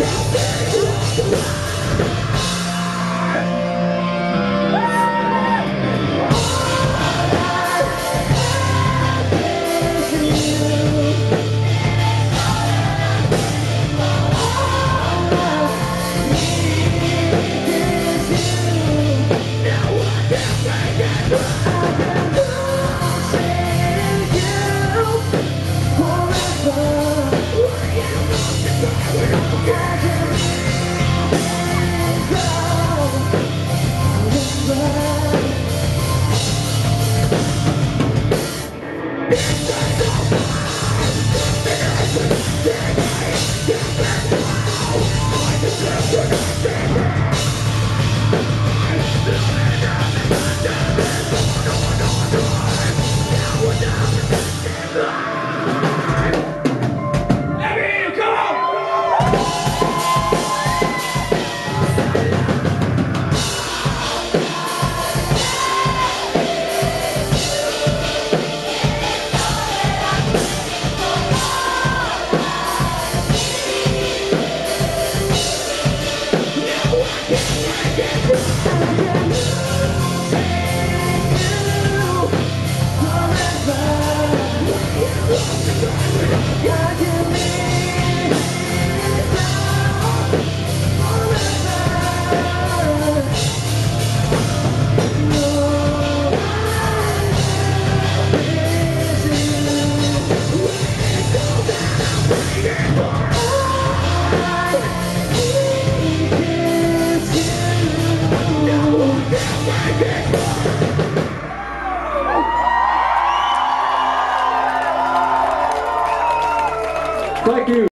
Yeah.